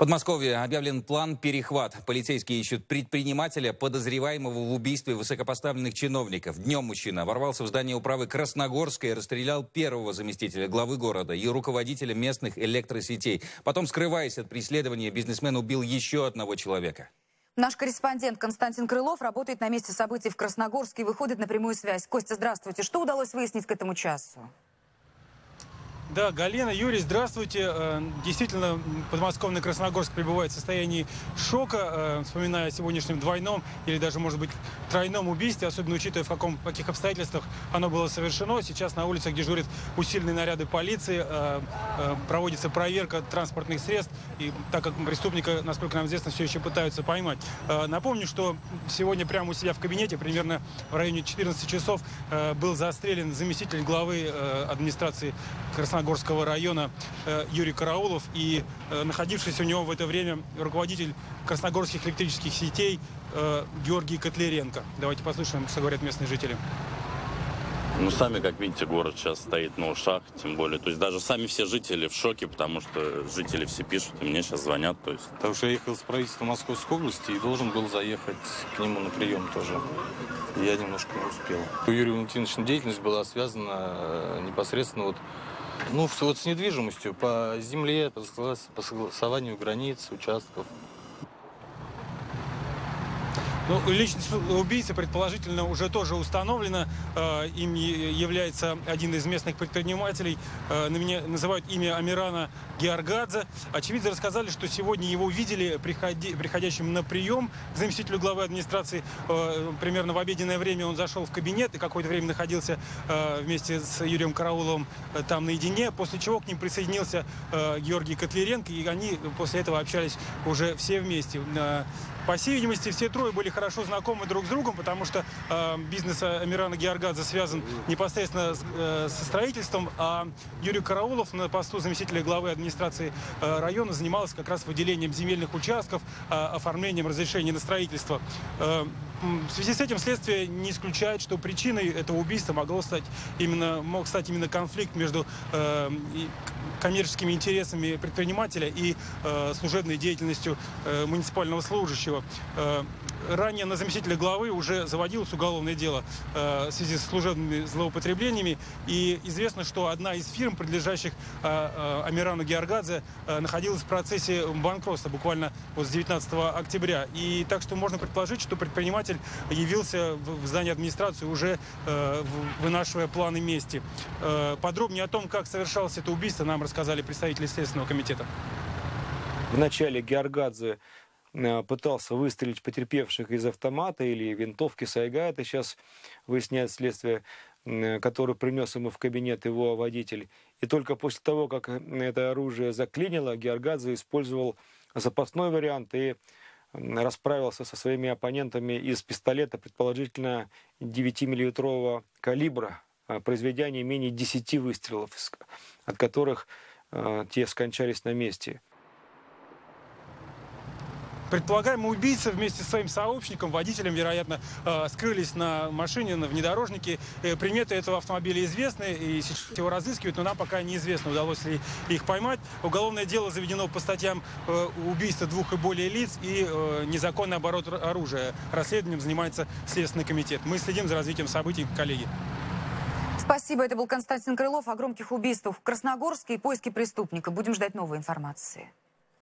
Подмосковье объявлен план «Перехват». Полицейские ищут предпринимателя, подозреваемого в убийстве высокопоставленных чиновников. Днем мужчина ворвался в здание управы Красногорска и расстрелял первого заместителя главы города и руководителя местных электросетей. Потом, скрываясь от преследования, бизнесмен убил еще одного человека. Наш корреспондент Константин Крылов работает на месте событий в Красногорске и выходит на прямую связь. Костя, здравствуйте. Что удалось выяснить к этому часу? Да, Галина, Юрий, здравствуйте. Э, действительно, подмосковный Красногорск пребывает в состоянии шока, э, вспоминая о сегодняшнем двойном или даже, может быть, тройном убийстве, особенно учитывая, в, каком, в каких обстоятельствах оно было совершено. Сейчас на улицах дежурят усиленные наряды полиции, э, проводится проверка транспортных средств, и так как преступника, насколько нам известно, все еще пытаются поймать. Напомню, что сегодня прямо у себя в кабинете, примерно в районе 14 часов, был застрелен заместитель главы администрации Красногорска Красногорского района э, Юрий Караулов и э, находившийся у него в это время руководитель красногорских электрических сетей э, Георгий Котлеренко. Давайте послушаем, что говорят местные жители. Ну, сами, как видите, город сейчас стоит на ушах, тем более. То есть даже сами все жители в шоке, потому что жители все пишут, и мне сейчас звонят. То есть. Потому что я ехал с правительства Московской области и должен был заехать к нему на прием тоже. Я немножко не успел. У Юрия Валентиновича деятельность была связана непосредственно вот ну, вот с недвижимостью по земле, по согласованию границ, участков. Ну, личность убийцы, предположительно, уже тоже установлена. Э, им является один из местных предпринимателей. Э, на меня называют имя Амирана Георгадзе. Очевидцы рассказали, что сегодня его видели приходи, приходящим на прием к заместителю главы администрации. Э, примерно в обеденное время он зашел в кабинет и какое-то время находился вместе с Юрием Карауловым там наедине, после чего к ним присоединился Георгий Котлеренко, и они после этого общались уже все вместе. По всей видимости, все трое были хорошо знакомы друг с другом, потому что э, бизнес Амирана Георгадзе связан непосредственно с, э, со строительством, а Юрий Караулов на посту заместителя главы администрации э, района занимался как раз выделением земельных участков, э, оформлением разрешений на строительство. Э, в связи с этим следствие не исключает, что причиной этого убийства могло стать именно, мог стать именно конфликт между э, коммерческими интересами предпринимателя и э, служебной деятельностью э, муниципального служащего. Э, ранее на заместителя главы уже заводилось уголовное дело э, в связи с служебными злоупотреблениями. И известно, что одна из фирм, принадлежащих э, э, Амирану Георгадзе, э, находилась в процессе банкротства буквально вот с 19 октября. И так что можно предположить, что предприниматель явился в, здание администрации уже э, вынашивая планы мести. Э, подробнее о том, как совершалось это убийство, нам рассказали представители Следственного комитета. В начале Георгадзе Э, пытался выстрелить потерпевших из автомата или винтовки Сайга. Это сейчас выясняет следствие, который принес ему в кабинет его водитель. И только после того, как это оружие заклинило, Георгадзе использовал запасной вариант и расправился со своими оппонентами из пистолета, предположительно 9-миллиметрового калибра, а, произведя не менее 10 выстрелов, от которых э, те скончались на месте. Предполагаемый убийца вместе со своим сообщником, водителем, вероятно, э, скрылись на машине, на внедорожнике. Э, приметы этого автомобиля известны, и сейчас его разыскивают, но нам пока неизвестно, удалось ли их поймать. Уголовное дело заведено по статьям э, убийства двух и более лиц и незаконный оборот оружия. Расследованием занимается Следственный комитет. Мы следим за развитием событий, коллеги. Спасибо. Это был Константин Крылов о громких убийствах в Красногорске и поиске преступника. Будем ждать новой информации.